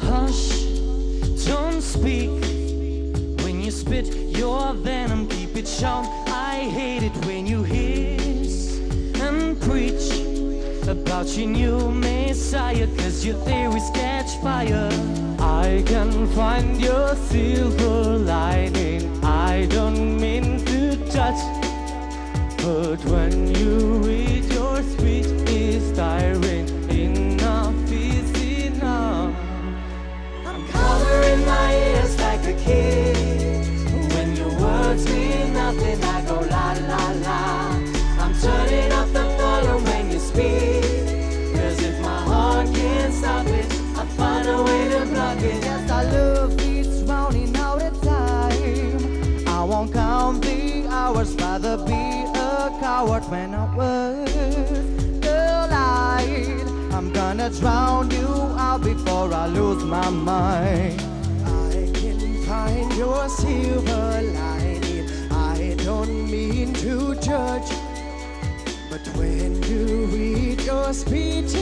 Hush, don't speak. When you spit your venom, keep it short. I hate it when you hiss and preach about your new messiah, cause your theories catch fire. I can find your silver lining. I don't mean to touch, but when you read your speech is tiring. Hours, rather be a coward when I was the light. I'm gonna drown you out before I lose my mind. I can find your silver lining. I don't mean to judge. But when you read your speech